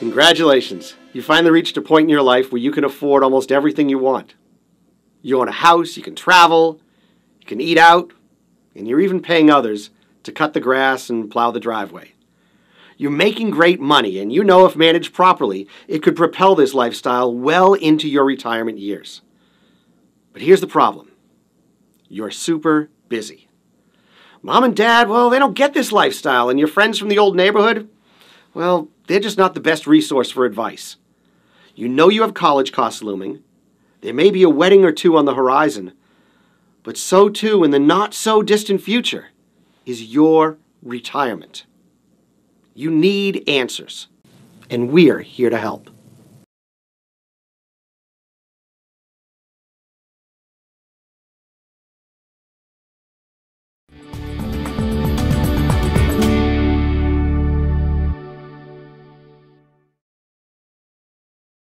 Congratulations. You finally reached a point in your life where you can afford almost everything you want. You own a house, you can travel, you can eat out, and you're even paying others to cut the grass and plow the driveway. You're making great money, and you know if managed properly, it could propel this lifestyle well into your retirement years. But here's the problem you're super busy. Mom and dad, well, they don't get this lifestyle, and your friends from the old neighborhood, well, they're just not the best resource for advice. You know you have college costs looming. There may be a wedding or two on the horizon, but so too in the not so distant future is your retirement. You need answers, and we're here to help.